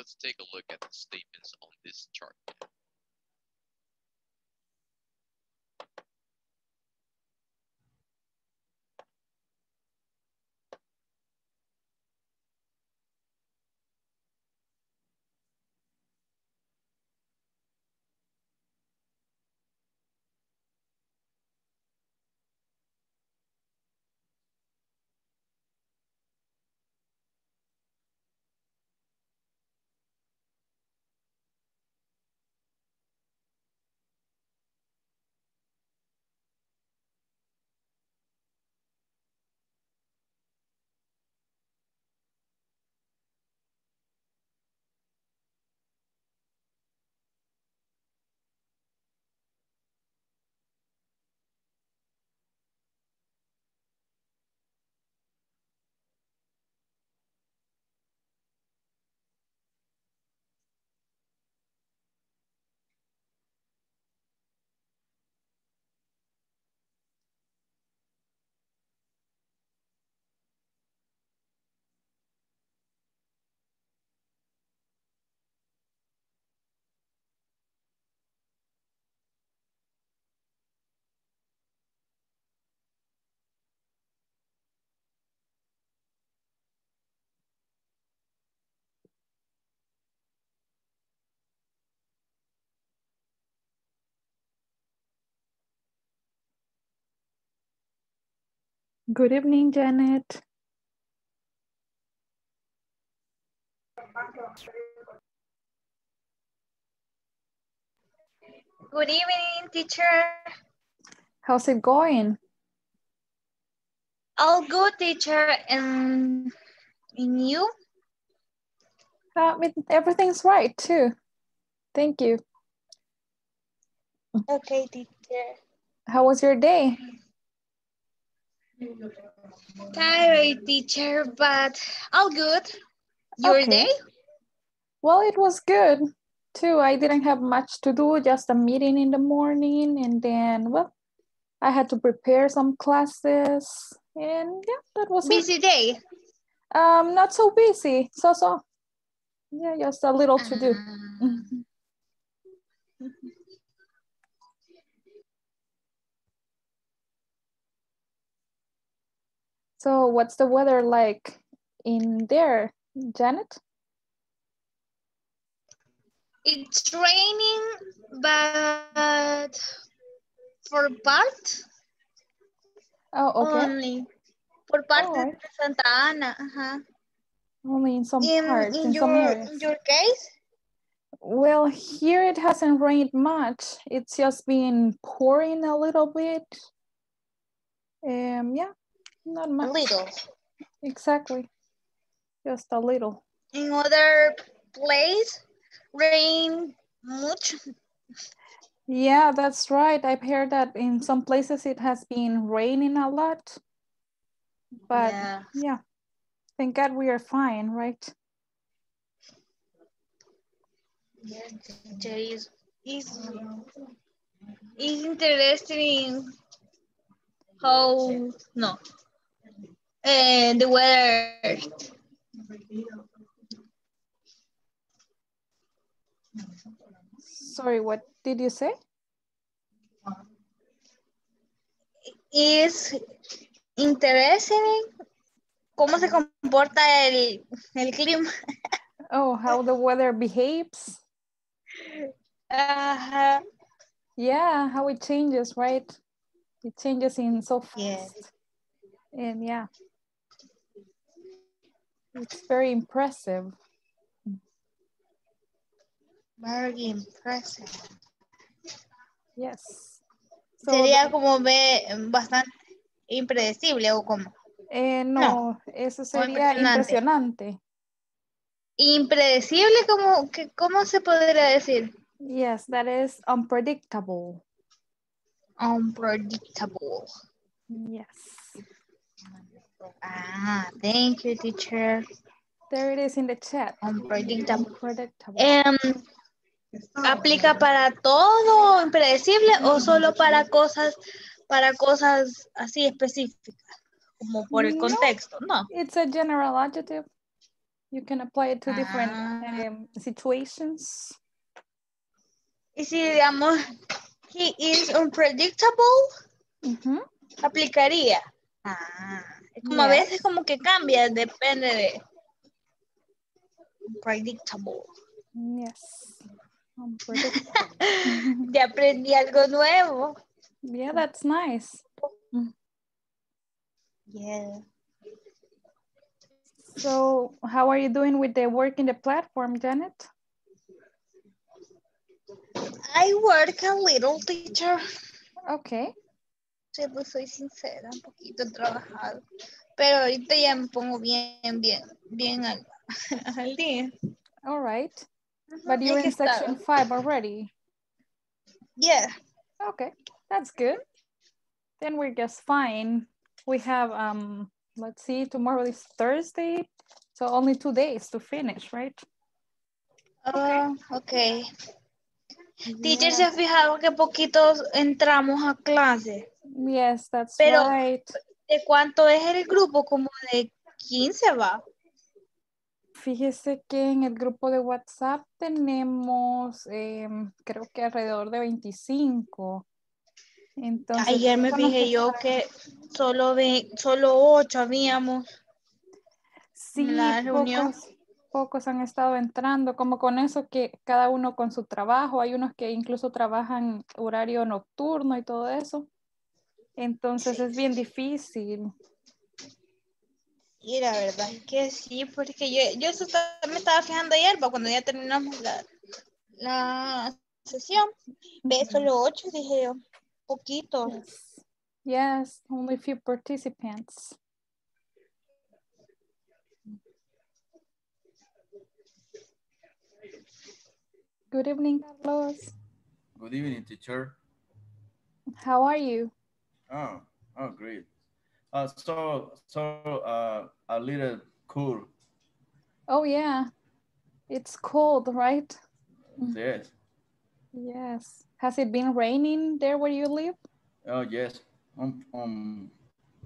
let's take a look at the statements on this chart. Good evening, Janet. Good evening, teacher. How's it going? All good, teacher. And, and you? Uh, it- everything's right too. Thank you. Okay, teacher. How was your day? Tired, teacher, but all good. Your Okay. day? Well, it was good too. I didn't have much to do, just a meeting in the morning, and then, well, I had to prepare some classes, and yeah, that was it. Busy day. Um, not so busy, so so. Yeah, just a little to do. Mhm. So, what's the weather like in there, Janet? It's raining, but for part Oh, okay. only. Por parte Alright. de Santa Ana. Ajá. Only in some In, parts, in in some your, areas. in your case? Well, here it hasn't rained much. It's just been pouring a little bit. Um, yeah, not A much. little. Exactly. Just a little. In other place, rain much. Yeah, that's right. I've heard that in some places it has been raining a lot. But Yeah. yeah, thank God we are fine, right? Yes, teacher, is is is interesting how no and the weather Sorry, what did you say? is interesting cómo se comporta el, el clima. Oh, how the weather behaves? Ajá. Yeah, how it changes, right? It changes in so fast. Yes. And yeah, it's very impressive. Very impressive. Yes. So Sería como ve bastante impredecible o como Eh, no, No. eso sería impresionante. impresionante. impredecible como que cómo se podría decir Yes, that is unpredictable. unpredictable. Yes. Ah, thank you, teacher. There it is in the chat. Unpredictable. Unpredictable. Em, ¿Aplica para todo impredecible o solo para cosas, para cosas así específicas? Como por el No. contexto, no. It's a general adjective. You can apply it to different Ah. um, situations. Y si digamos, he is unpredictable, Ujú. aplicaría. Ah, como a veces como que cambia, depende de predictable. Yes. Unpredictable. Ya aprendí algo nuevo. yeah, that's nice. Yeah. So how are you doing with the work in the platform, Janet? I work a little, teacher. Okay. Si pues soy sincera, un poquito trabajado. Pero ahorita ya me pongo bien, bien, bien al, al día. All right. But you're in section five already. Yeah. Okay, that's good. Then we're just fine. We have, um, let's see, tomorrow is Thursday. So only two days to finish, right? Ah, ok. Teacher, ¿se fijado que poquitos entramos a clase? Yes, that's Pero- right. ¿De cuánto es el grupo? Como de 15 va. Fíjese que en el grupo de WhatsApp tenemos, em, creo que alrededor de 25. Entonces, Ayer me fijé yo están- que solo, ve, solo 8 habíamos. Sí, la reunión. pocos, pocos han estado entrando, como con eso que cada uno con su trabajo, hay unos que incluso trabajan horario nocturno y todo eso. Entonces Sí. es bien difícil. Y la verdad es que sí, porque yo, yo me estaba fijando ayer, pa, cuando ya terminamos la, la sesión. Ve, solo 8, dije yo. Poquito. Yes. Yes, only few participants. Good evening, Carlos. Good evening, teacher. How are you? Oh, oh, great. Uh, so, so uh, a little cool. Oh yeah, it's cold, right? Yes. Yes. Has it been raining there where you live? Oh, yes. Um, um,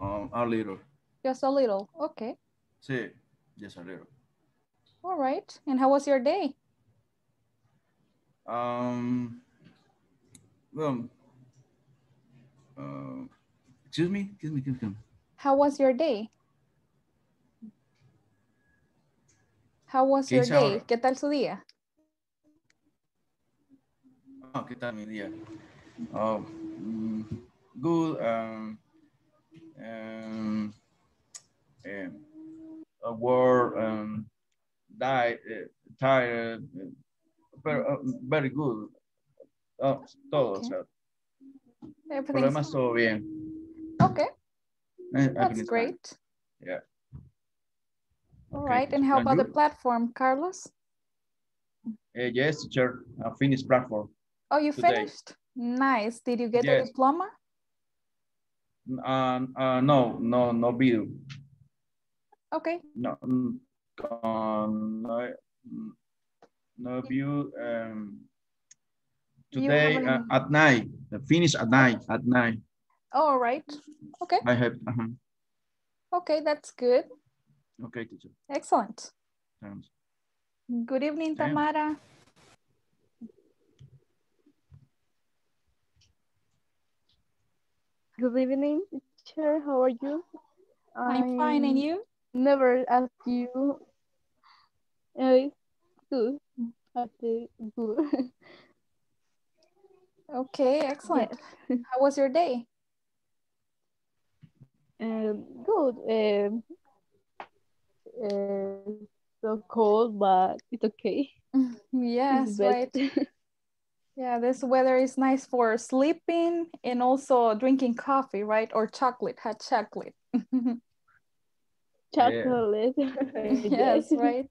um, a little. Just a little. Okay. Sí, just a little. All right. And how was your day? Um, well, uh, excuse me, excuse me, excuse me. How was your day? How was your day? horas. ¿Qué tal su día? Oh, ¿qué tal mi día? Oh, mm, good. Um, um, um, a word, um, die, uh, tired, uh, pero, uh, very good. Oh, todo, o sea, Everything's demás todo bien. okay. Eh, That's fine. great. Yeah. All Okay, right. And how about the platform, Carlos? Uh, yes, teacher, I finished platform. Oh, you Today. finished? Nice. Did you get a diploma? Um, uh, no, no, no video. Okay. No, mm, uh, no, mm, no view. Um, today uh, at night, uh, finish at night. At night, All right. Okay. I have. Uh-huh. Okay, that's good. Okay, teacher. Excellent. Thanks. Good evening, Yeah. Tamara. Good evening, teacher. How are you? I'm fine, and you? Never ask you. Uh, good. Okay, good. Okay, excellent. How was your day? Um, good. Um, uh, so cold, but it's okay. Yes, It's right. Yeah, this weather is nice for sleeping and also drinking coffee, right? Or chocolate, hot chocolate. Chocolate. yes, right.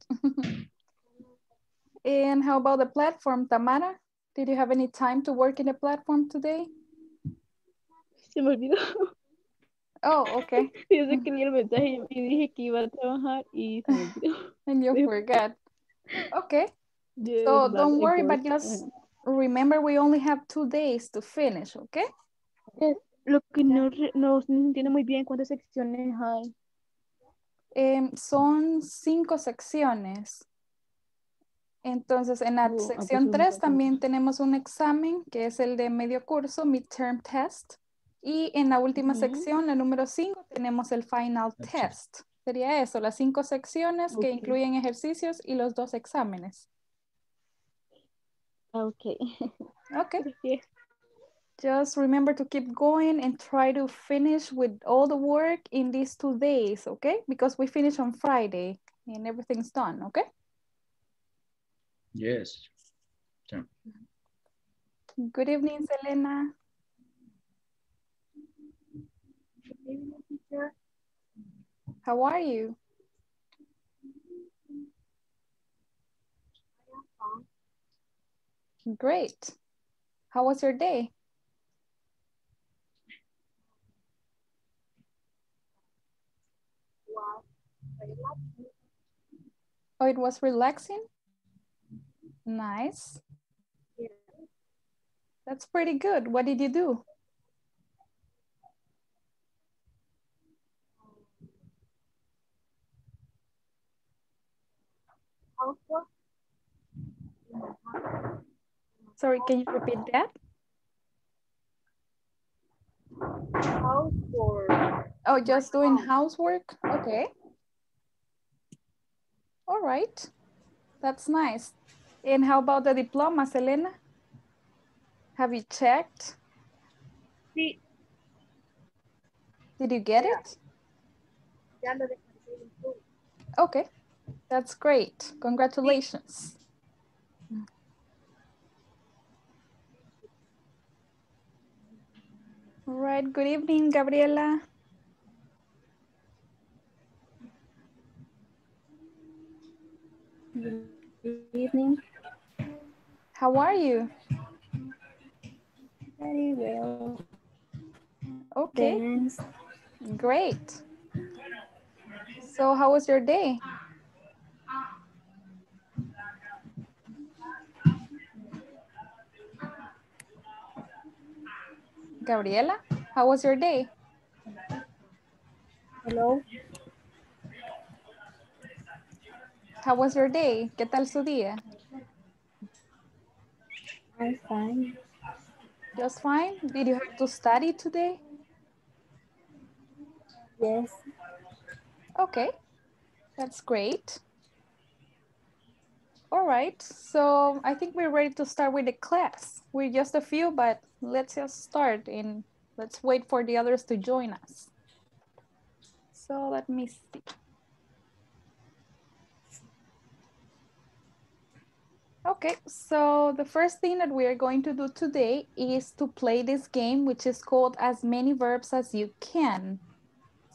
and how about the platform, Tamara? Did you have any time to work in the platform today? Se me olvidó. Oh, okay. Yo escribí el mensaje y dije que iba a trabajar y se me olvidó. And you forgot. Okay. Yeah, So don't worry, but just remember we only have two days to finish, okay? Eh, lo que no, no, no entiendo muy bien cuántas secciones hay. Em, son cinco secciones. Entonces, en la sección son 3 bastante. también tenemos un examen que es el de medio curso, midterm test. Y en la última sección, la número 5, tenemos el final test. Sería eso, las cinco secciones que incluyen ejercicios y los dos exámenes. Ok. Okay. Gracias. Just remember to keep going and try to finish with all the work in these two days, okay? Because we finish on Friday and everything's done, okay? Yes. Sure. Good evening, Selena. How are you? Great. How was your day? Oh, it was relaxing? Nice. That's pretty good. What did you do? Sorry, can you repeat that? Housework. Oh, just doing housework? Okay. All right. That's nice. And how about the diploma, Selena? Have you checked? Sí, Did you get it? ya lo descargué en YouTube. Okay, that's great. Congratulations. All right, good evening, Gabriela. Good evening. How are you? Very well. Okay, Thanks. great. So how was your day? Gabriela, how was your day? Hello. How was your day? ¿Qué tal su día? I'm fine. Just fine? Did you have to study today? Yes. Okay, that's great. All right, so I think we're ready to start with the class. We're just a few, but let's just start and let's wait for the others to join us. So let me see. Okay, so the first thing that we are going to do today is to play this game, which is called As Many Verbs as You Can.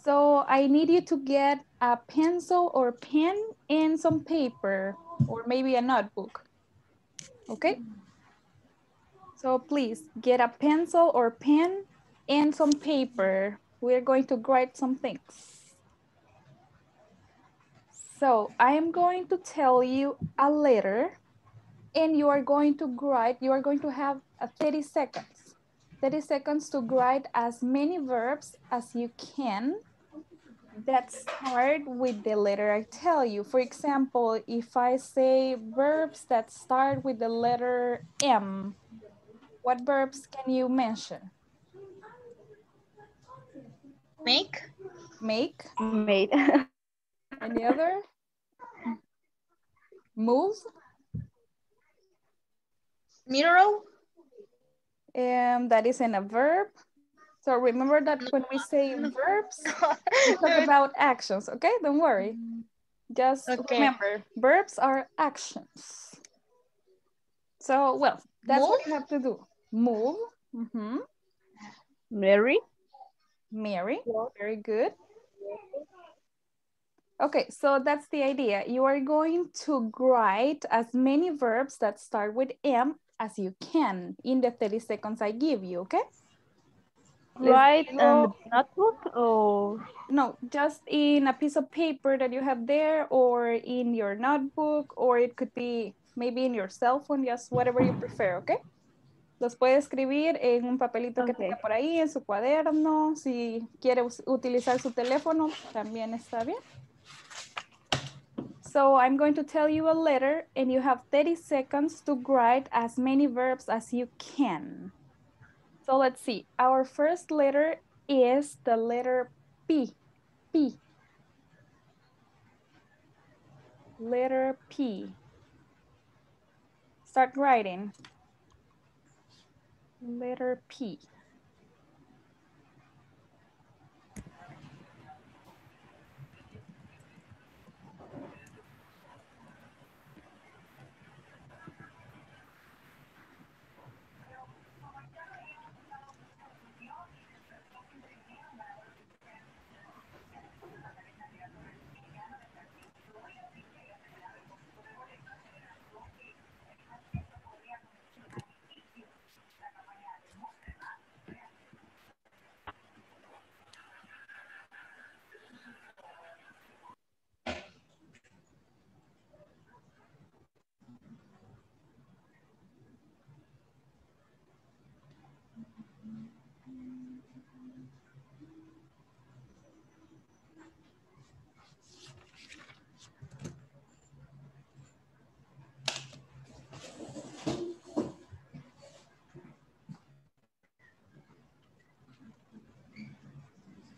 So I need you to get a pencil or pen and some paper or maybe a notebook. Okay? So please get a pencil or pen and some paper. We're going to write some things. So I am going to tell you a letter and you are going to write, you are going to have a 30 seconds. 30 seconds to write as many verbs as you can that start with the letter I tell you. For example, if I say verbs that start with the letter M, what verbs can you mention? Make, Make, Made. any other? Move, mirror, um, that isn't a verb. So remember that when we say verbs, we talk about actions, okay? Don't worry. Just Okay. remember, verbs are actions. So, well, that's what you have to do. Move, mhm, Mary. Mary, very good. Okay, so that's the idea. You are going to write as many verbs that start with M as you can in the 30 seconds I give you, okay? Write on the notebook or No, just in a piece of paper that you have there or in your notebook or it could be maybe in your cell phone, just whatever you prefer, okay? Los puede escribir en un papelito que tenga por ahí, en su cuaderno. Si quiere utilizar su teléfono, también está bien. So I'm going to tell you a letter and you have 30 seconds to write as many verbs as you can. So let's see. Our first letter is the letter P. P. Letter P. Start writing. Letter P.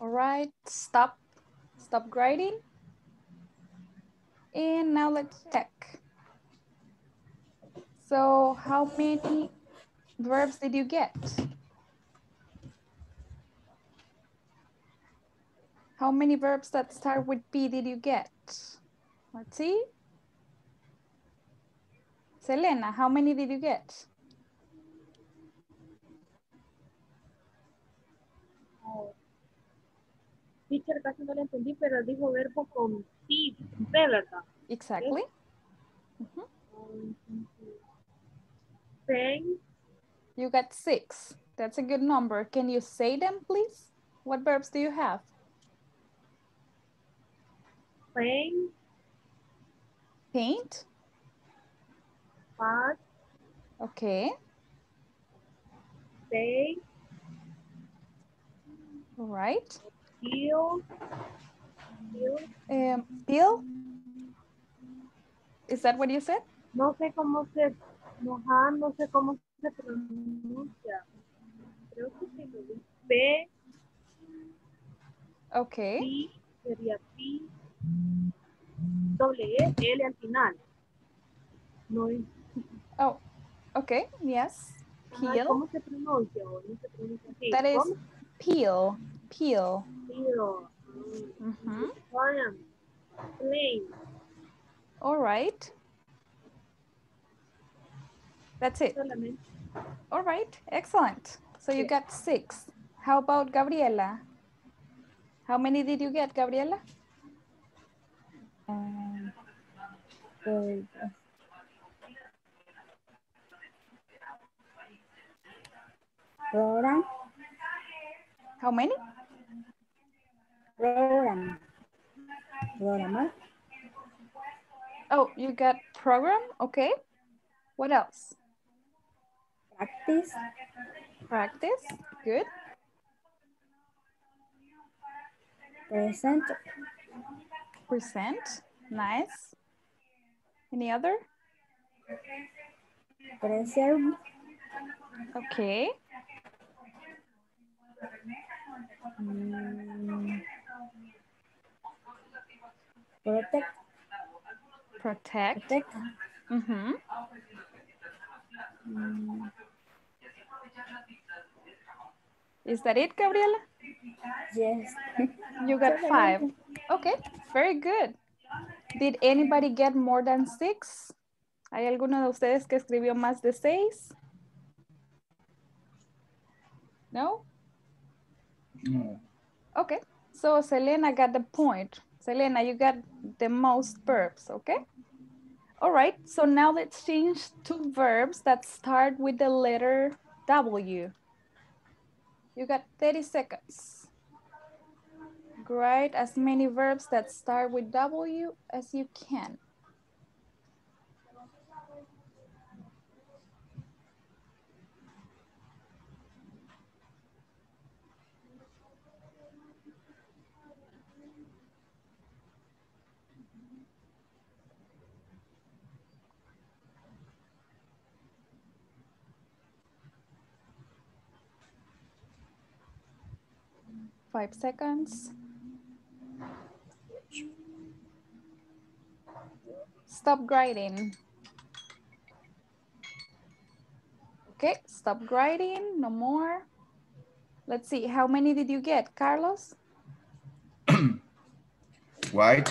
All right, stop, stop writing. And now let's check. So how many verbs did you get? How many verbs that start with P did you get? Let's see. Selena, how many did you get? Teacher, casi no le entendí, pero dijo verbo con P, P, ¿verdad? Exactly. Pain, You got six. That's a good number. Can you say them, please? What verbs do you have? pain, Paint. pass, Okay. Say. All right. Heal, heal. Um, Bill? Is that what you said? No sé cómo se, mojar, no sé cómo se pronuncia. Creo que sí lo vi. P, Okay. P, sería P, doble E, L al final. No es, Oh, okay. Yes. Peel. ¿cómo se pronuncia? No se pronuncia así. That is ¿Cómo? Peel. Peel. Mhm. Triumph. Plain. All right. That's it. All right. Excellent. So you got six. How about Gabriela? How many did you get, Gabriela? Um, program, How many? Program, programar, Oh, you got program. Okay. What else? practice, Practice. Good. present, Present. Nice. Any other? preserve, Okay. mm, protect, Protect. protect, Mm-hmm. mm, Is that it, Gabriela? yes, You got five. Okay, very good. Did anybody get more than six? ¿Hay alguno de ustedes que escribió más de seis? No? No. Okay, so Selena got the point. Selena, you got the most verbs, okay? All right, so now let's change to verbs that start with the letter W. You got 30 seconds. Write as many verbs that start with W as you can. Five seconds. Stop grinding. Okay, stop grinding, no more. Let's see, how many did you get, Carlos? White,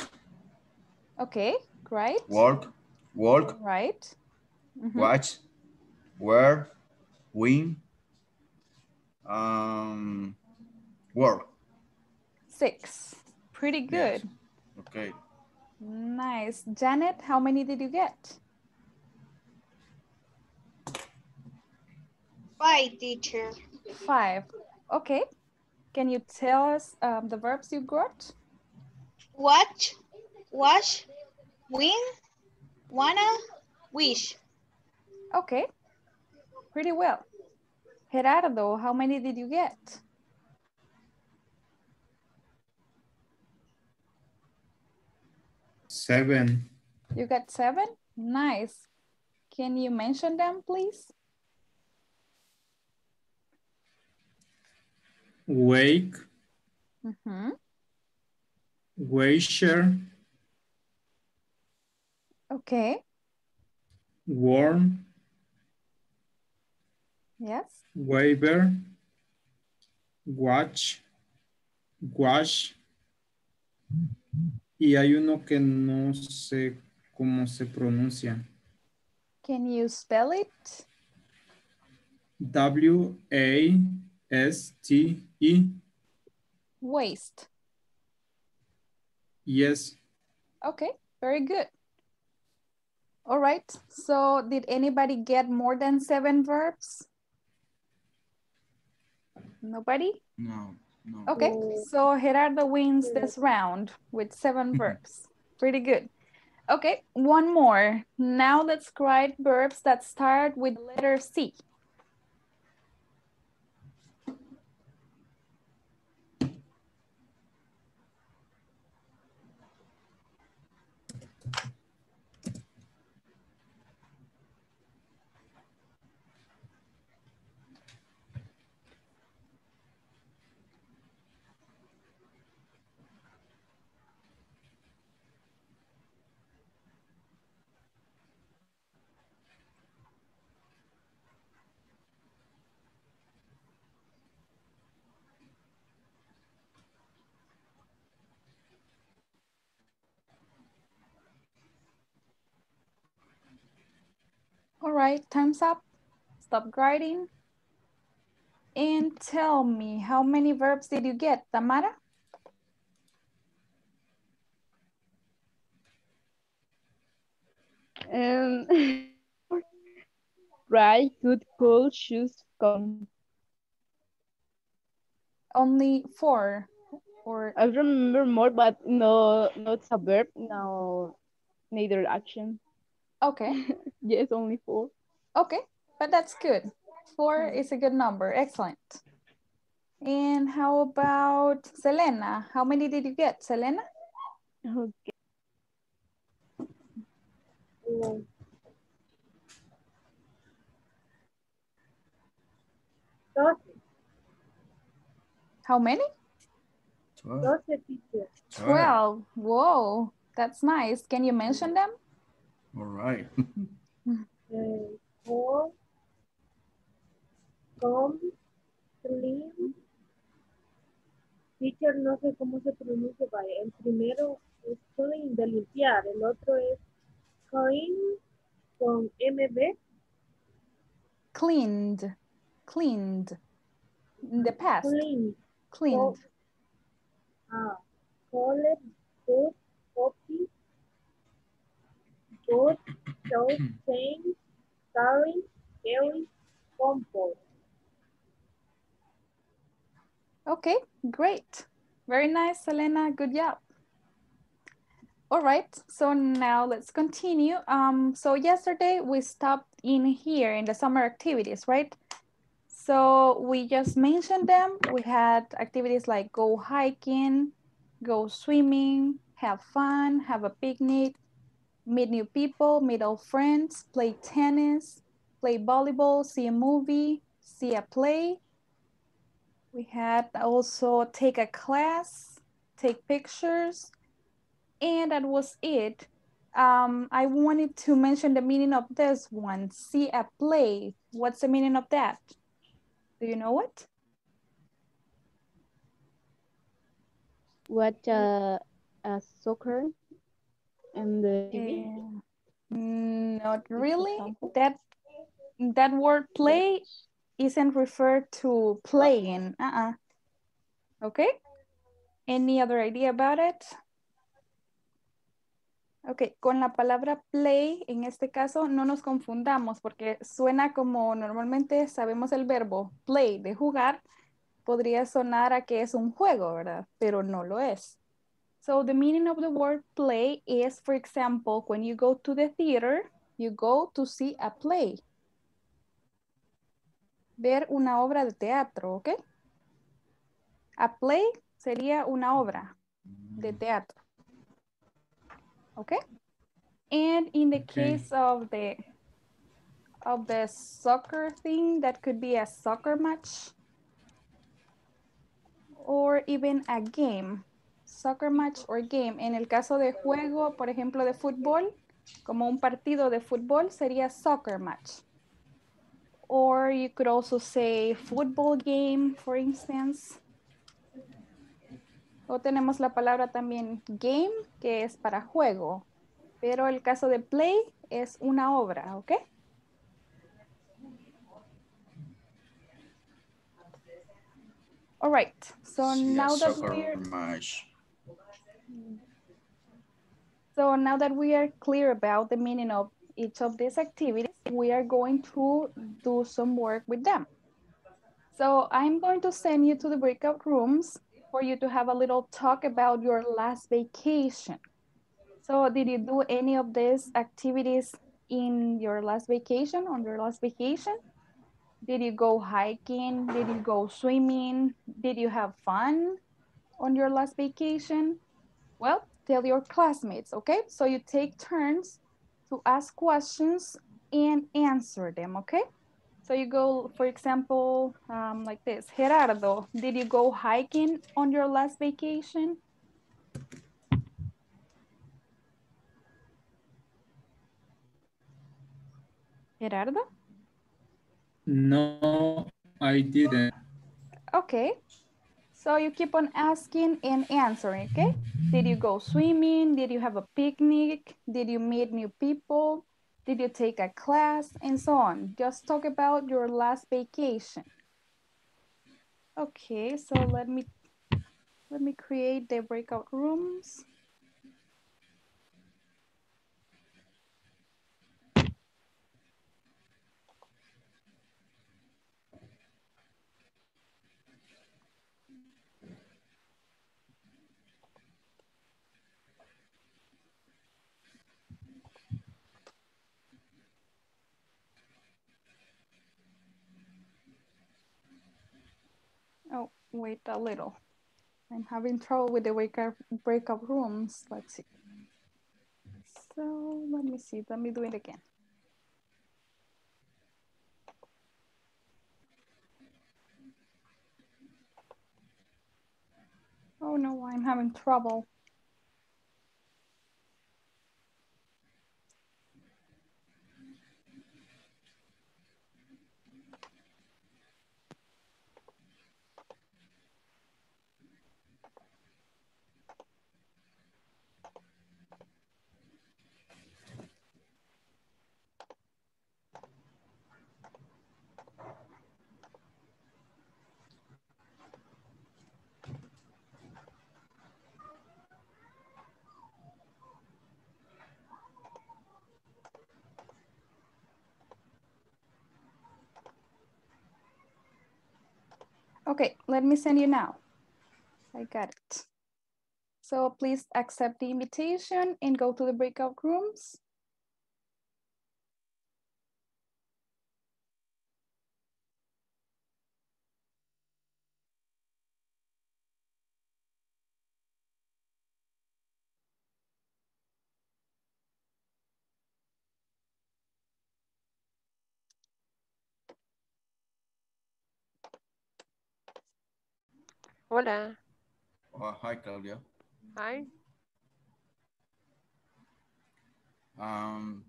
Okay, great. work, work, Right. Mhm. watch, wear, win, um, work. Six. Pretty Yes. good. Okay. Nice. Janet, how many did you get? Five, teacher. Five. Okay. Can you tell us um, the verbs you got? Watch, wash, win, wanna, wish. Okay. Pretty well. Gerardo, how many did you get? Seven. You got seven? Nice. Can you mention them, please? Wake, Mhm. wager, Okay. warm, Yes. waiver, watch, wash. Y hay uno que no sé cómo se pronuncia. Can you spell it? W A S T E. Waste. Yes. Okay, very good. All right, so did anybody get more than seven verbs? Nobody? No, no. Okay, so Gerardo wins this round with seven mm-hmm. verbs. Pretty good. Okay, one more. Now let's write verbs that start with letter C. Right, time's up. Stop writing. And tell me, how many verbs did you get, Tamara? Um, right, good, cool, choose, come. Only four or I remember more, but no, not a verb. No, neither action. Okay, Yes, only four. okay, but that's good. Four is a good number, excellent. And how about Selena? How many did you get, Selena? Okay. Doce, How many? Twelve. Twelve. Whoa, that's nice. Can you mention them? All right. Eh, come, clean. Teacher, no sé cómo se pronuncia, vaya. El primero es clean, de limpiar. El otro es clean con MB. Cleaned, cleaned. In the past, Clean. cleaned. Ah, college, good, copy, change, compost. Okay, great. Very nice, Selena. Good job. All right, so now let's continue. Um, so yesterday we stopped in here in the summer activities, right? So we just mentioned them. We had activities like go hiking, go swimming, have fun, have a picnic, meet new people, meet old friends, play tennis, play volleyball, see a movie, see a play, We had also take a class, take pictures, and that was it. Um, I wanted to mention the meaning of this one, see a play. What's the meaning of that? Do you know what? What a, a soccer and the TV. Eh, mm, not really. That that word play isn't referred to playing. Uh-uh. Okay. Any other idea about it? Ok, con la palabra play, en este caso, no nos confundamos porque suena como normalmente sabemos el verbo play, de jugar, podría sonar a que es un juego, ¿verdad? Pero no lo es. So the meaning of the word play is, for example, when you go to the theater, you go to see a play. Ver una obra de teatro, ¿ok? A play sería una obra de mm. teatro. Okay? And in the Okay. case of the of the soccer thing, that could be a soccer match or even a game. Soccer match or game. En el caso de juego, por ejemplo, de fútbol, como un partido de fútbol sería soccer match. Or you could also say football game, for instance. O tenemos la palabra también game, que es para juego. Pero el caso de play es una obra, ¿ok? All right, so now that we're match. So now that we are clear about the meaning of each of these activities, we are going to do some work with them. So I'm going to send you to the breakout rooms for you to have a little talk about your last vacation. So did you do any of these activities in your last vacation, on your last vacation? Did you go hiking? Did you go swimming? Did you have fun on your last vacation? Well, tell your classmates, okay? So you take turns to ask questions and answer them, okay? So you go, for example, um, like this. Gerardo, did you go hiking on your last vacation? Gerardo? No, I didn't. Okay. So you keep on asking and answering, okay? Did you go swimming? Did you have a picnic? Did you meet new people? Did you take a class? And so on. Just talk about your last vacation. Okay, so let me let me create the breakout rooms. Oh, wait a little. I'm having trouble with the wake up breakout rooms. Let's see. So let me see. Let me do it again. Oh no, I'm having trouble. Okay, let me send you now. I got it. So please accept the invitation and go to the breakout rooms. Hola. Oh, hi, Claudia. Hi. Um,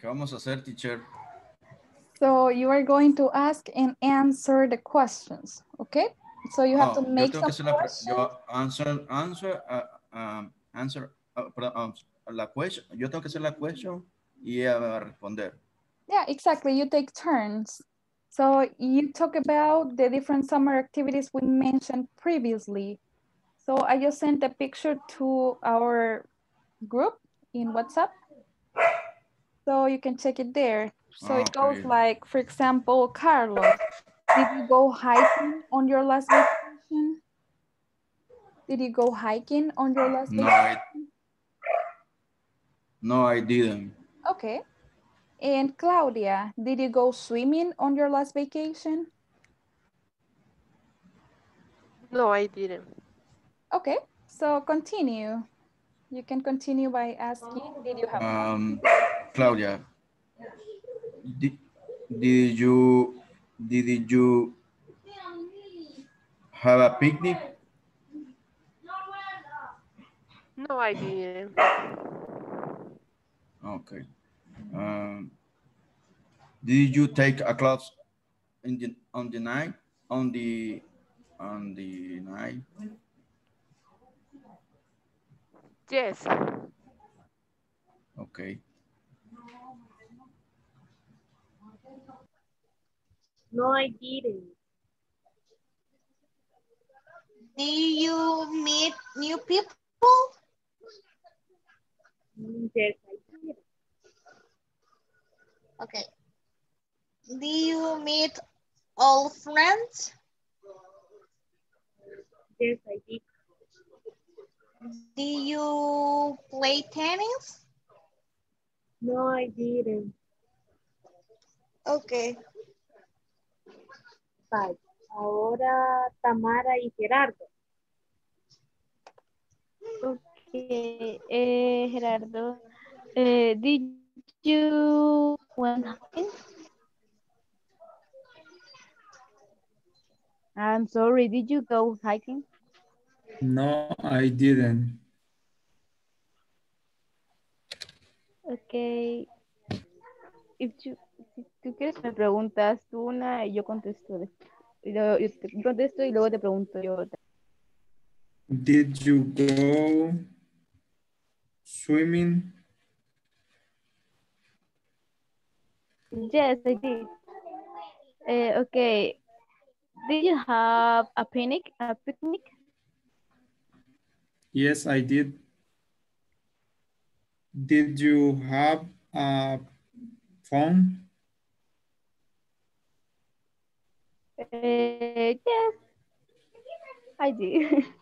¿Qué vamos a hacer, teacher? So you are going to ask and answer the questions, okay? So you have Oh, to make yo tengo que some la, questions. yo answer, answer, uh, um, answer, uh, perdón, um, la question, yo tengo que hacer la question y ella va a responder. Yeah, exactly. You take turns. So you talk about the different summer activities we mentioned previously. So I just sent a picture to our group in WhatsApp. So you can check it there. So it goes like, for example, Carlos, did you go hiking on your last vacation? Did you go hiking on your last No, vacation? I, no, I didn't. Okay. And Claudia, did you go swimming on your last vacation? No, I didn't. Okay, so continue. You can continue by asking, did you have Um, Claudia, did, did you, did you have a picnic? No, I didn't. Okay. Um, did you take a class in the, on the night, on the, on the night? Yes. Okay. No, I didn't. Do you meet new people? Yes, I did. Okay. Do you meet old friends? Yes, I did. Do you play tennis? No, I didn't. Okay. Bye. Ahora Tamara y Gerardo. Okay, eh, Gerardo, eh, did you went hiking? I'm sorry, did you go hiking? No, I didn't. Okay. If you, si tú quieres me preguntas tú una y yo contesto. después. Y luego yo te contesto y luego te pregunto yo otra. Did you go swimming? Yes, I did. Eh, okay. Did you have a picnic? A picnic? Yes, I did. Did you have a phone? Eh, yes, I did.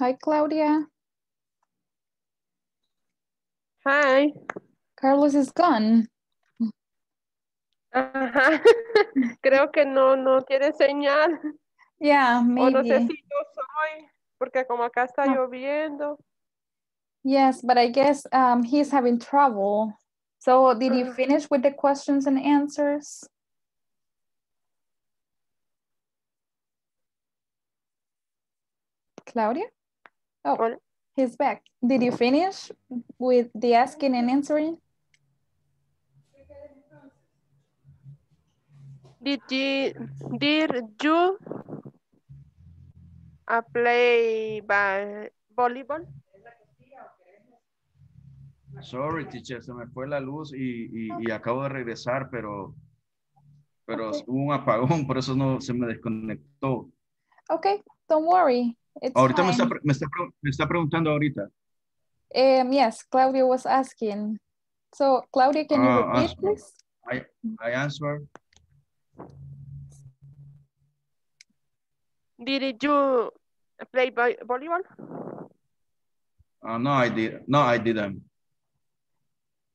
Hi, Claudia. Hi. Carlos is gone. Ajá. Creo que no, no tiene señal. Yeah, O no sé maybe. si yo soy, porque como acá está Ah. lloviendo. Yes, but I guess um, he's having trouble. So did you Uh. finish with the questions and answers? Claudia? Oh, Hola. He's back. Did you finish with the asking and answering? Did you, did you uh, play ba- volleyball? Sorry, teacher, se me fue la luz y, y, y acabo de regresar, pero, pero Ok. hubo un apagón, por eso no se me desconectó. Okay, don't worry. It's Ahorita me está, me, está, me está preguntando ahorita. Um, yes, Claudia was asking. So Claudia, can you Ah, repeat, ask- please? I, I answer. Did you play vo- volleyball? Uh, no, I did. No, I didn't.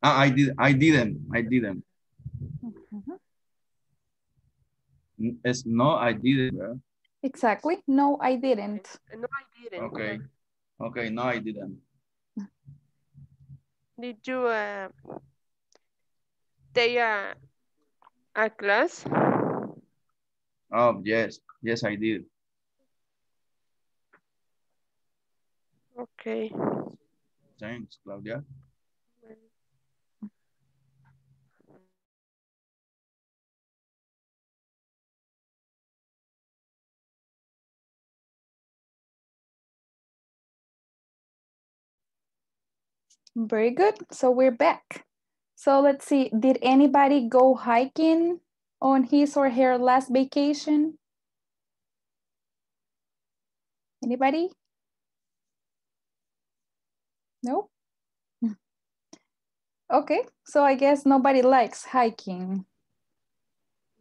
Uh, I did. I didn't. I didn't. N- It's no, I didn't. ¿Verdad? Exactly. No, I didn't. No, I didn't. Okay. Okay. No, I didn't. Did you uh, take a A class? Oh, yes. Yes, I did. Okay. Thanks, Claudia. Very good. So we're back. So let's see. Did anybody go hiking on his or her last vacation? Anybody? No? Okay, so I guess nobody likes hiking.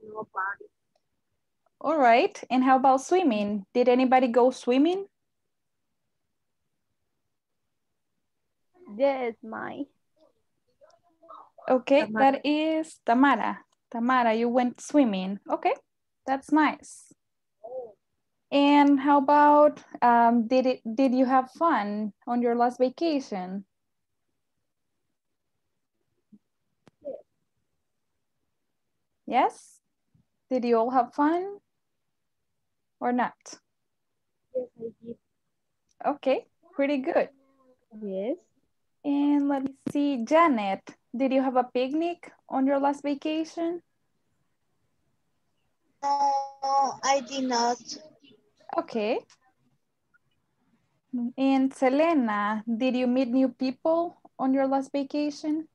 Nobody. All right, and how about swimming? Did anybody go swimming? Yes, my. Okay, Tamara. that is Tamara. Tamara, you went swimming. Okay, that's nice. And how about um, did it did you have fun on your last vacation? Yes? Did you all have fun or not? Yes, I did. Okay, pretty good. Yes. And let me see, Janet, did you have a picnic on your last vacation? No, I did not. Okay. And Selena, did you meet new people on your last vacation?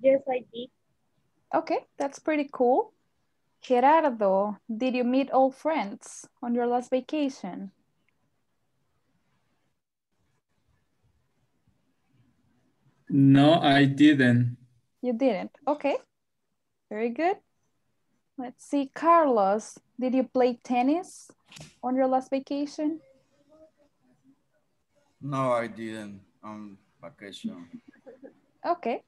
Yes, I did. Okay, that's pretty cool. Gerardo, did you meet old friends on your last vacation? No, I didn't. You didn't. Okay, very good. Let's see, Carlos, did you play tennis on your last vacation? No, I didn't on vacation. Okay.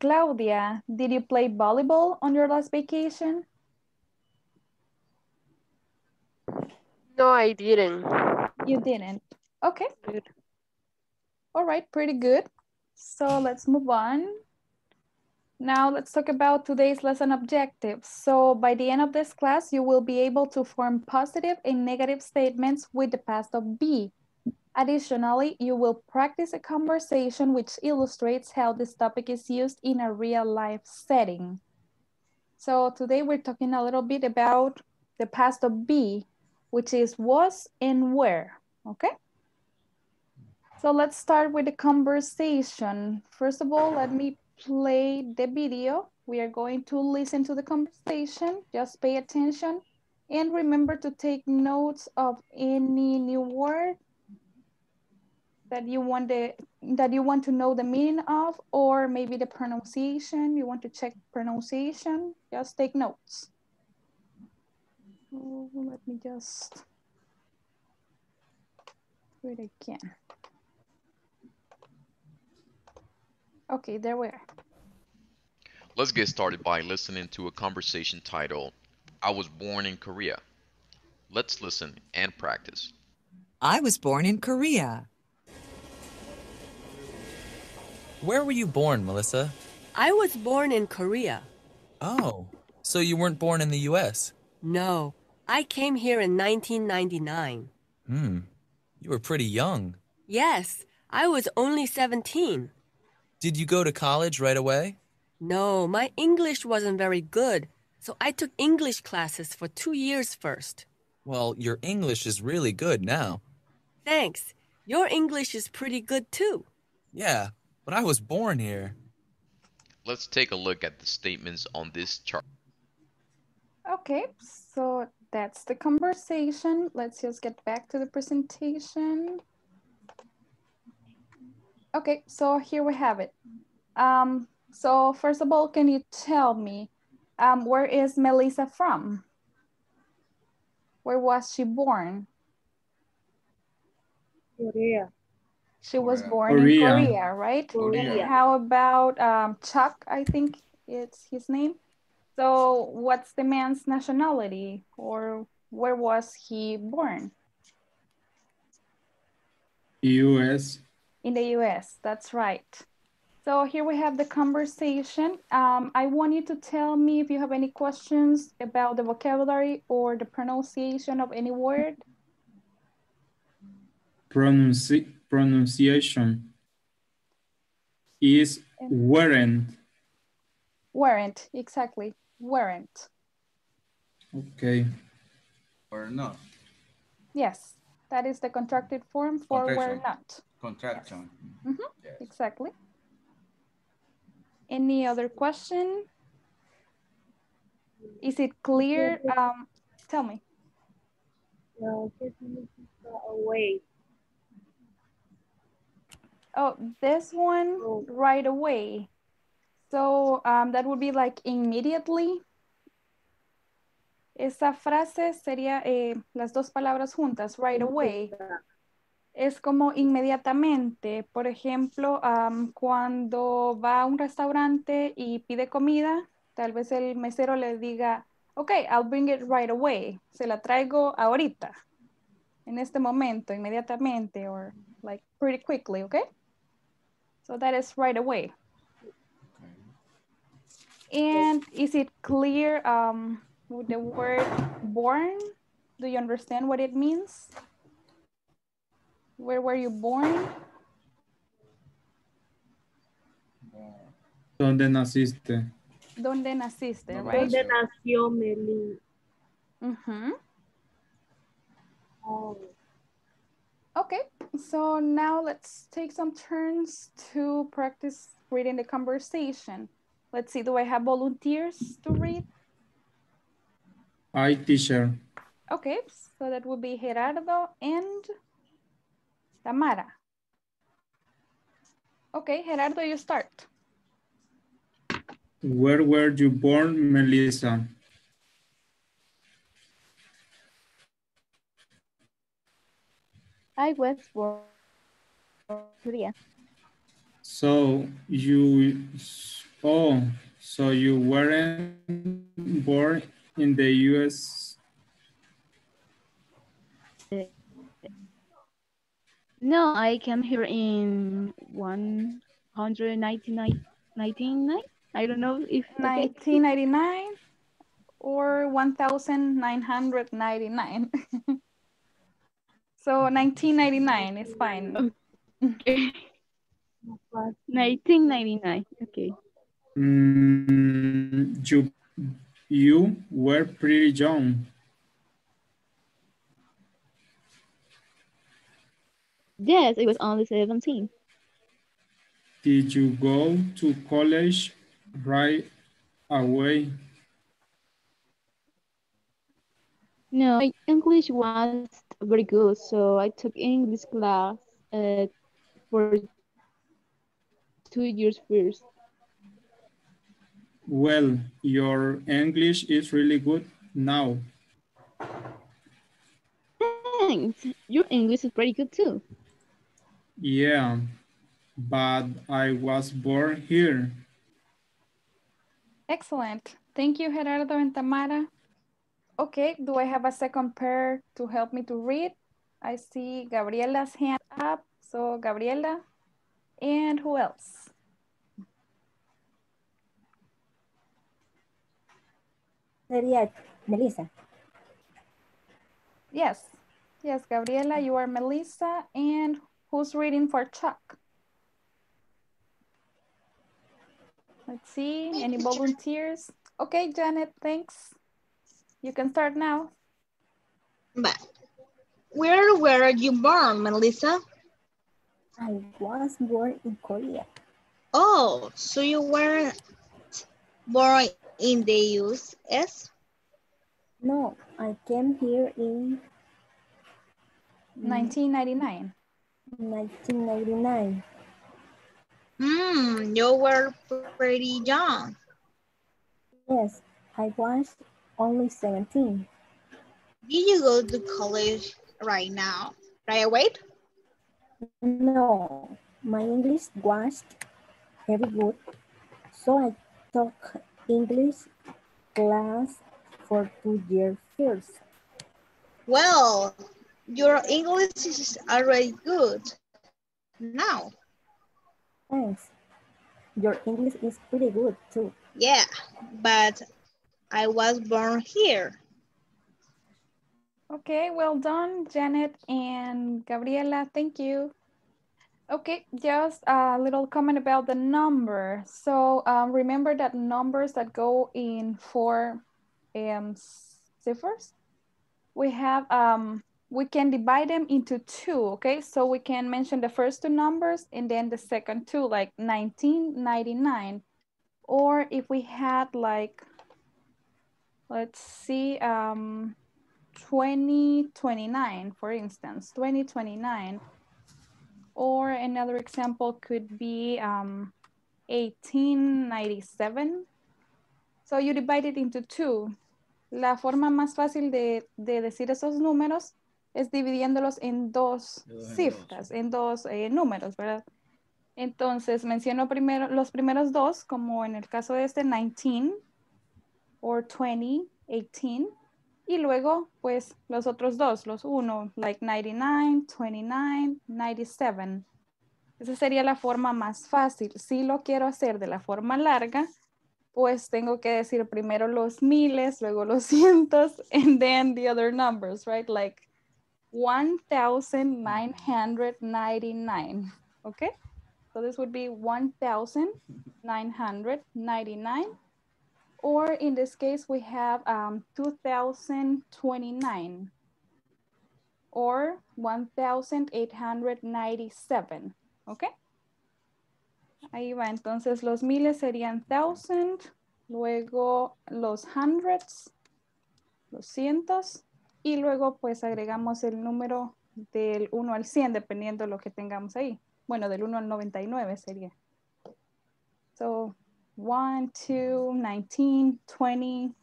Claudia, did you play volleyball on your last vacation? No, I didn't. You didn't. Okay. Good. All right, pretty good. So let's move on. Now let's talk about today's lesson objectives. So by the end of this class, you will be able to form positive and negative statements with the past of be. Additionally, you will practice a conversation which illustrates how this topic is used in a real life setting. So today we're talking a little bit about the past of be, which is was and were, okay? So let's start with the conversation. First of all, let me play the video. We are going to listen to the conversation. Just pay attention and remember to take notes of any new word that you want the that you want to know the meaning of or maybe the pronunciation. You want to check pronunciation. Just take notes. Oh, let me just do it again. Okay, there we are. Let's get started by listening to a conversation titled, I was born in Korea. Let's listen and practice. I was born in Korea. Where were you born, Melissa? I was born in Korea. Oh, so you weren't born in the US? No, I came here in 1999. Hmm, you were pretty young. Yes, I was only 17. Did you go to college right away? No, my English wasn't very good, so I took English classes for two years first. Well, your English is really good now. Thanks. Your English is pretty good too. Yeah, but I was born here. Let's take a look at the statements on this chart. Okay, so that's the conversation. Let's just get back to the presentation. Okay, so here we have it. Um, so first of all, can you tell me, um, where is Melissa from? Where was she born? Korea. She was Korea. born in Korea. Korea, right? Korea. And how about um, Chuck, I think it's his name. So what's the man's nationality or where was he born? US. In the US, that's right. So here we have the conversation. Um, I want you to tell me if you have any questions about the vocabulary or the pronunciation of any word. Pronunci pronunciation is weren't. Weren't, exactly, weren't. Okay. Or not. Yes, that is the contracted form for were Contraction. not. Contraction. Mhm, Yes. Exactly. Any other question? Is it clear? Um, tell me. No, ¿qué significa away? Oh, this one Oh. right away. So um, that would be like immediately. Esa frase sería eh, las dos palabras juntas, right away. Es como inmediatamente. Por ejemplo, am, cuando va a un restaurante y pide comida, tal vez el mesero le diga, ok, I'll bring it right away. Se la traigo ahorita. En este momento, inmediatamente, or like pretty quickly, okay? So that is right away. And is it clear um, with the word born? Do you understand what it means? Where were you born? ¿Dónde naciste? ¿Dónde naciste, right? ¿Dónde nació Meli? Mhm. Oh, Okay, so now let's take some turns to practice reading the conversation. Let's see, do I have volunteers to read? I teacher. Okay, so that would be Gerardo and Tamara. Okay, Gerardo, you start. Where were you born, Melissa? I was born in Korea. So you, oh, so you weren't born in the US. No, I came here in 199, 99? I don't know if okay. 1999 or 1999. so 1999 is fine. Okay. 1999. Okay. Mm, you, you were pretty young. Yes, it was only 17. Did you go to college right away? No, my English was very good, so I took English class uh, for two years first. Well, your English is really good now. Thanks. Your English is pretty good too. Yeah, but I was born here. Excellent. Thank you, Gerardo and Tamara. Okay, do I have a second pair to help me to read? I see Gabriela's hand up. So Gabriela, and who else? Sería Melissa. Yes, yes, Gabriela, you are Melissa, and who's reading for Chuck? Let's see, any volunteers? Okay, Janet, thanks. You can start now. But where were you born, Melissa? I was born in Korea. Oh, so you weren't born in the US? No, I came here in 1999. 1999. Hmm, you were pretty young. Yes, I was only 17. Did you go to college right now? Right away? No, my English was very good, so I took English class for two years first. Well, your English is already good now. Thanks. Your English is pretty good too. Yeah, but I was born here. Okay, well done, Janet and Gabriela. Thank you. Okay, just a little comment about the number. So um, remember that numbers that go in four um, ciphers, we have, um, we can divide them into two, okay? So we can mention the first two numbers and then the second two, like 1999. Or if we had like, let's see, um, 2029, for instance, 2029. Or another example could be um, 1897. So you divide it into two. La forma más fácil de, de decir esos números es dividiéndolos en dos cifras, en dos eh, números, ¿verdad? Entonces menciono primero los primeros dos, como en el caso de este 19 or 20, 18. Y luego, pues, los otros dos, los uno, like 99, 29, 97. Esa sería la forma más fácil. Si lo quiero hacer de la forma larga, pues tengo que decir primero los miles, luego los cientos, and then the other numbers, right? Like 1,999, okay? So this would be 1,999. Or in this case, we have um, 2029 or 1897, okay? Ahí va, entonces los miles serían thousand, luego los hundreds, los cientos, y luego pues agregamos el número del 1 al 100, dependiendo de lo que tengamos ahí. Bueno, del 1 al 99 sería. So 1, 2, 19, 20,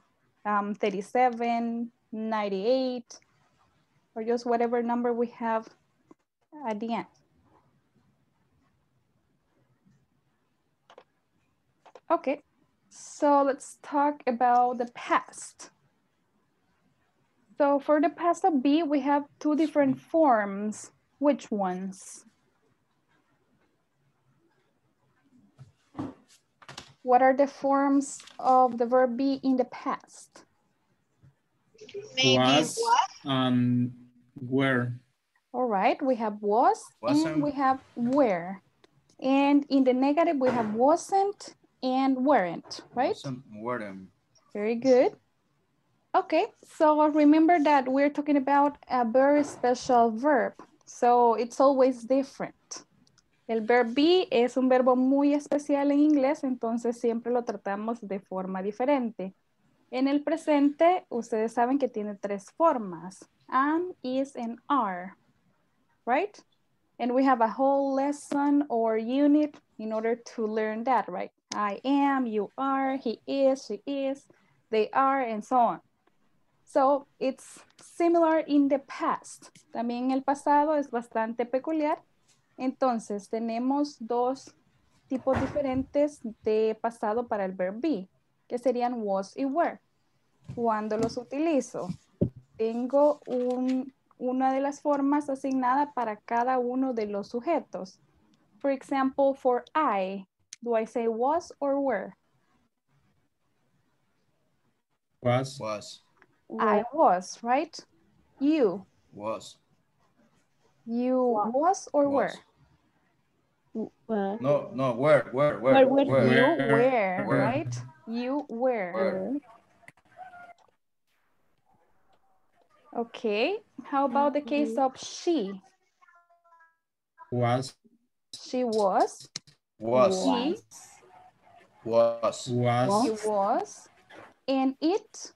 um, 37, 98, or just whatever number we have at the end. Okay, so let's talk about the past. So for the past of be, we have two different forms. Which ones? What are the forms of the verb be in the past? Maybe Was what? and were. All right, we have was Wasn't. and we have were. And in the negative, we have wasn't and weren't, right? Some word Very good. Okay, so remember that we're talking about a very special verb. So it's always different. El verb be es un verbo muy especial en inglés, entonces siempre lo tratamos de forma diferente. En el presente, ustedes saben que tiene tres formas. Am, is, and are, right? And we have a whole lesson or unit in order to learn that, right? I am, you are, he is, she is, they are, and so on. So it's similar in the past. También el pasado es bastante peculiar. Entonces tenemos dos tipos diferentes de pasado para el verb be, que serían was y were. Cuando los utilizo, tengo un, una de las formas asignada para cada uno de los sujetos. For example, for I, do I say was or were? Was. Was. I was, right? You, Was. you was or were? Was. No, no, where, where, Where, where, where, where, You Were. were, Were. right? You were. where. Okay, how about the case of she? Was. She was, Was. he, Was. Was. he was, and it,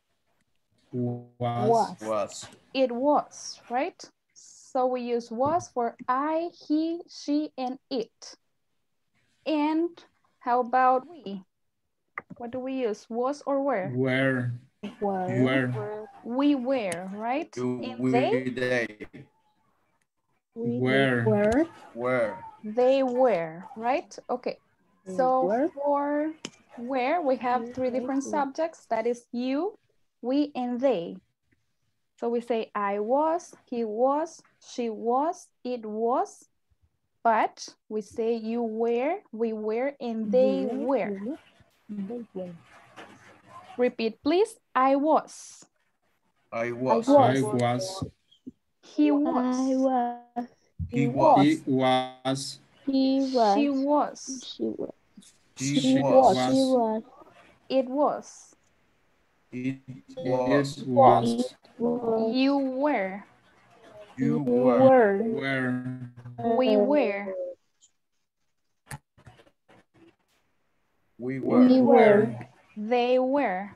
Was. Was. it was, right? So we use was for I, he, she, and it. And how about we? What do we use, was or where? Where. were, Were. We were, right? You, And we, they, they, we Were. were, where. they were, right? Okay, so were. for where we have three different subjects, that is you, we, and they. So we say I was, he was, she was, it was, but we say you were, we were, and they were. you They were. Repeat, please. I was. I was. I was. He was. I was. was. He He was. was. He was. She was. She was. She She was. was. She was. It was. It It was. was. was. You were. You You were. were. Were. We were. We We were. were. They were.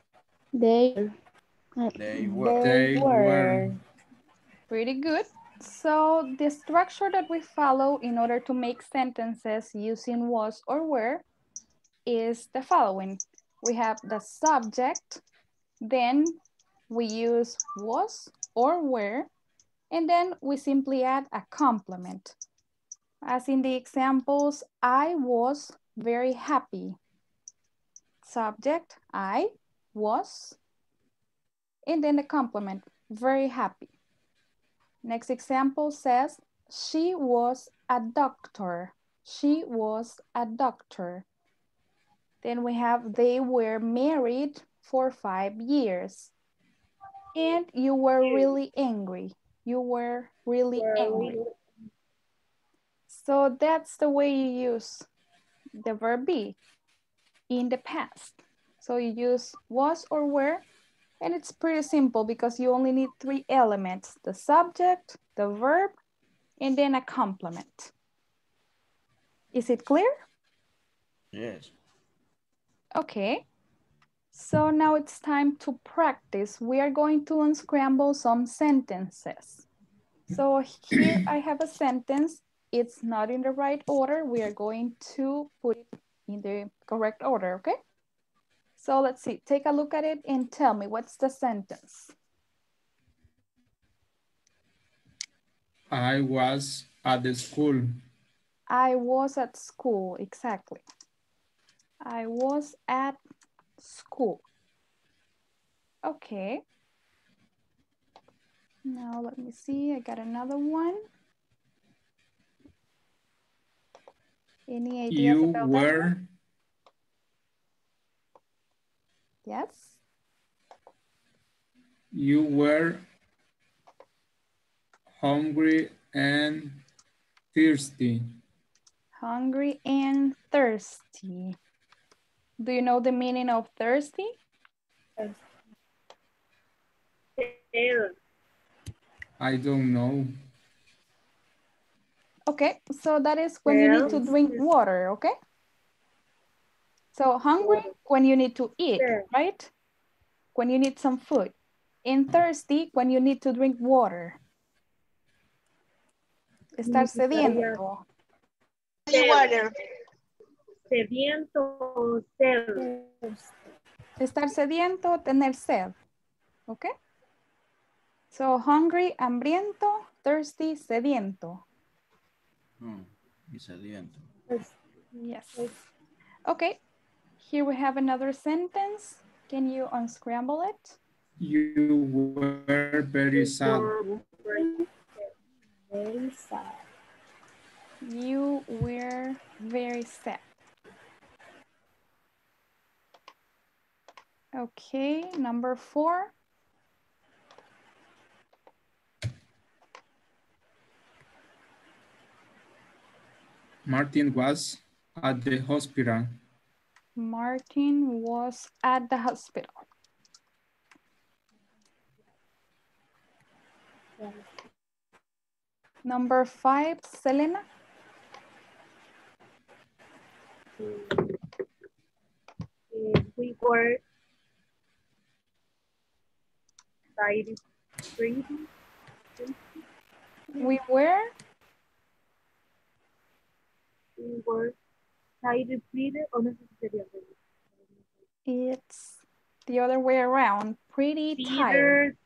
They. They were. They were. Pretty good. So the structure that we follow in order to make sentences using was or were is the following. We have the subject, then we use was or were, and then we simply add a complement. As in the examples, I was very happy. Subject, I was, and then the complement, very happy. Next example says, she was a doctor. She was a doctor. Then we have, they were married for five years. And you were really angry. You were really angry. So that's the way you use the verb be in the past. So you use was or were and it's pretty simple because you only need three elements, the subject, the verb, and then a complement. Is it clear? Yes. Okay. So now it's time to practice. We are going to unscramble some sentences. So here I have a sentence. It's not in the right order. We are going to put it in the correct order, okay? So let's see, take a look at it and tell me what's the sentence. I was at the school. I was at school, exactly. I was at school. Okay. Now let me see, I got another one. Any ideas You about that were one? Yes. you were hungry and thirsty. Hungry and thirsty. Do you know the meaning of thirsty? I don't know. Okay, so that is when you need to drink water, okay? So hungry when you need to eat, right? When you need some food. And mm. thirsty when you need to drink water. Estar mm, sediento. Water. Sediento, sed. Estar sediento, tener sed. Okay? So hungry, hambriento, thirsty, sediento. Hmm. Y sediento. Yes. Okay. Here we have another sentence. Can you unscramble it? You were very sad. Very sad. You were very sad. Okay, number four. Martin was at the hospital. Martin was at the hospital. Number five, Selena. Eh, we were tired, pretty. We were, We were tired, pretty. O no sé si sería it's the other way around. Pretty tired.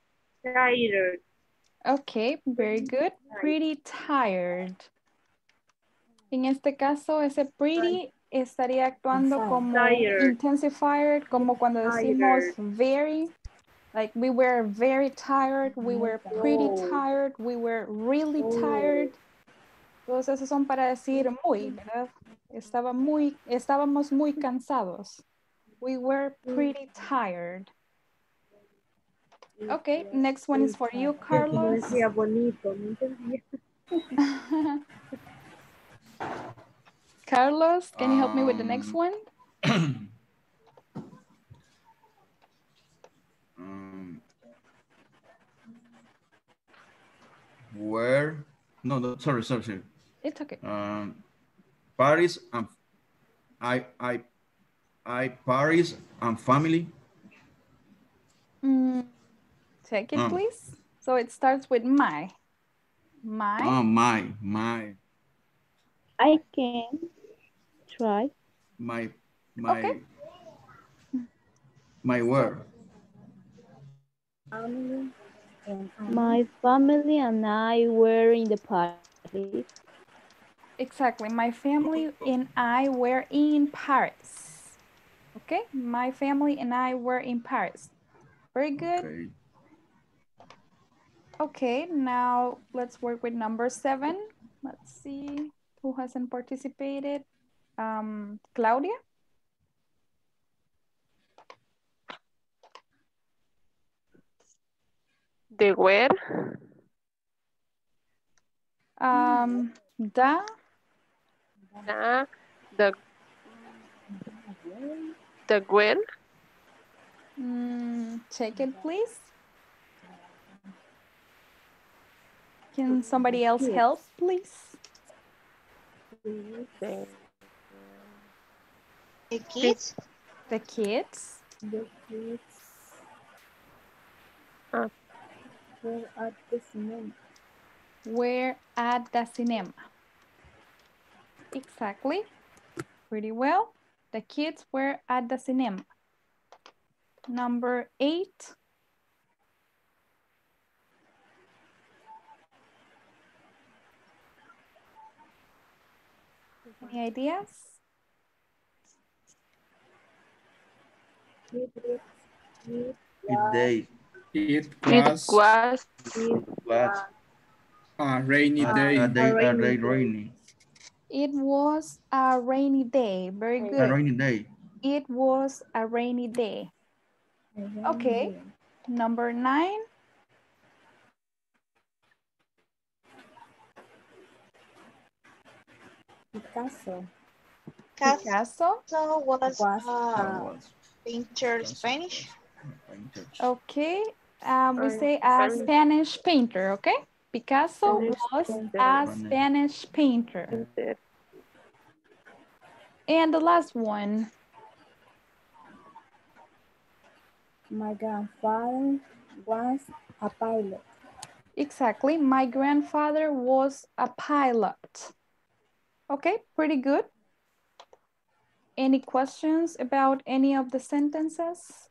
Peter, tired. Okay, very good. Pretty tired. En este caso, ese pretty estaría actuando como Tired. intensifier, como cuando decimos very, like we were very tired, we were pretty Oh. tired, we were really Oh. tired. Todos esos son para decir muy, ¿verdad? Estaba muy, estábamos muy cansados. We were pretty tired. Okay, next one is for you, Carlos. decía bonito, no entendía. Carlos, can you help me with the next Um, one? where? No, no, sorry, sorry, sorry. It's okay. Um, Paris and I, I, I, Paris and family. Mm, take it, Um. please. So it starts with my. My. Oh my, my, I can try. my, my, Okay. my word. Family and I. My family and I were in the party. Exactly. My family and I were in Paris. Okay. My family and I were in Paris. Very good. Okay. Okay. Now let's work with number seven. Let's see who hasn't participated. Um, Claudia. The where, Um, Da. the, the, the where, Mm, check it, please. Can somebody else help, please? the, The kids. The kids. The kids Ah. Were at the cinema. We're at the cinema. Exactly. Pretty well. The kids were at the cinema. Number eight. Any ideas? It, it, it, If they, It it was was it what? a rainy day. a day, a rainy day day. rainy, It was a rainy day. Very good. a rainy day. It was a rainy day. I Okay. there. Number nine. Picasso Picasso Picasso. was was a uh, painter Spanish. Okay. Um, we say a Spanish. Spanish painter, okay? Picasso Spanish was painter. a Spanish. Spanish painter. And the last one. my grandfather was a pilot. Exactly. My grandfather was a pilot. Okay, pretty good. Any questions about any of the sentences?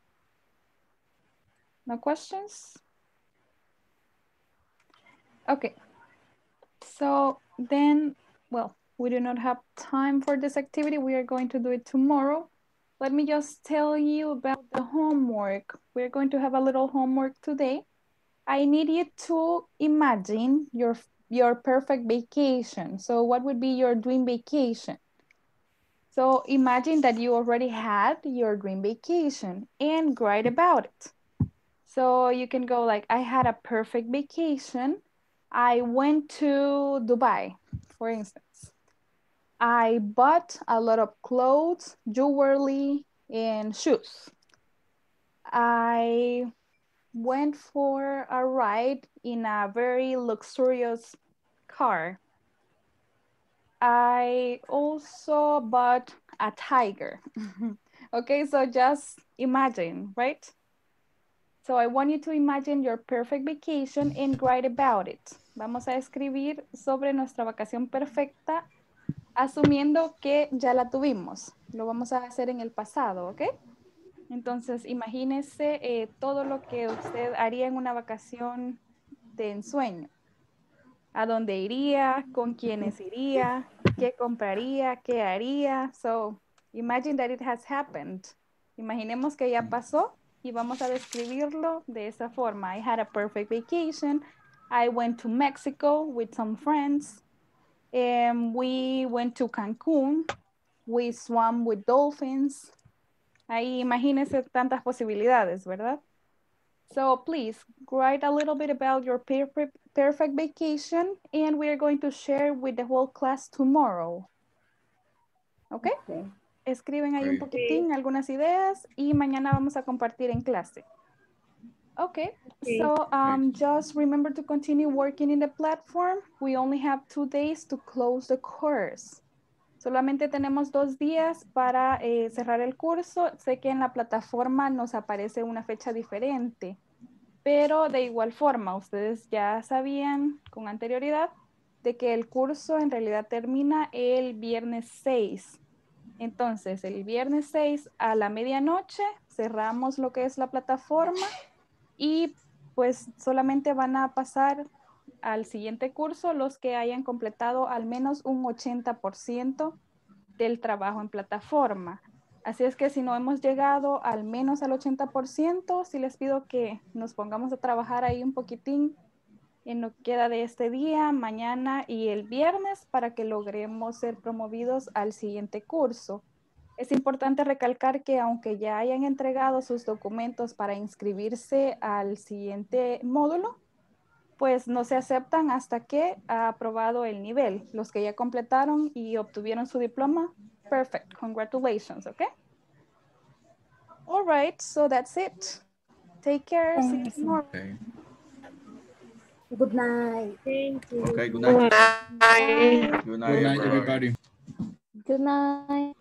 No questions? Okay. So then, well, we do not have time for this activity. We are going to do it tomorrow. Let me just tell you about the homework. We're going to have a little homework today. I need you to imagine your your perfect vacation. So what would be your dream vacation? So imagine that you already had your dream vacation and write about it. So you can go like, I had a perfect vacation. I went to Dubai, for instance. I bought a lot of clothes, jewelry, and shoes. I went for a ride in a very luxurious car. I also bought a tiger. okay, so just imagine, right? So I want you to imagine your perfect vacation and write about it. Vamos a escribir sobre nuestra vacación perfecta, asumiendo que ya la tuvimos. Lo vamos a hacer en el pasado, ¿ok? Entonces, imagínese eh, todo lo que usted haría en una vacación de ensueño. ¿A dónde iría? ¿Con quiénes iría? ¿Qué compraría? ¿Qué haría? So, imagine that it has happened. Imaginemos que ya pasó y vamos a describirlo de esa forma. I had a perfect vacation. I went to Mexico with some friends. Um, we went to Cancun. We swam with dolphins. Ahí imagínense tantas posibilidades, ¿verdad? So please write a little bit about your perfect, vacation and we are going to share with the whole class tomorrow. ¿Ok? Escriben ahí un poquitín algunas ideas y mañana vamos a compartir en clase. Okay, Okay. so um, just remember to continue working in the platform. We only have two days to close the course. Solamente tenemos dos días para eh, cerrar el curso. Sé que en la plataforma nos aparece una fecha diferente, pero de igual forma, ustedes ya sabían con anterioridad de que el curso en realidad termina el viernes 6. Entonces, el viernes 6 a la medianoche cerramos lo que es la plataforma y pues solamente van a pasar al siguiente curso los que hayan completado al menos un 80% del trabajo en plataforma. Así es que si no hemos llegado al menos al 80%, sí les pido que nos pongamos a trabajar ahí un poquitín en lo que queda de este día, mañana y el viernes para que logremos ser promovidos al siguiente curso. Es importante recalcar que aunque ya hayan entregado sus documentos para inscribirse al siguiente módulo, pues no se aceptan hasta que ha aprobado el nivel. Los que ya completaron y obtuvieron su diploma, perfect, congratulations, okay? All right, so that's it. Take care, see you tomorrow. Okay. Good night. Thank you. Okay, good night. Good night. night. Good Good night, night, everybody. everybody. Good night.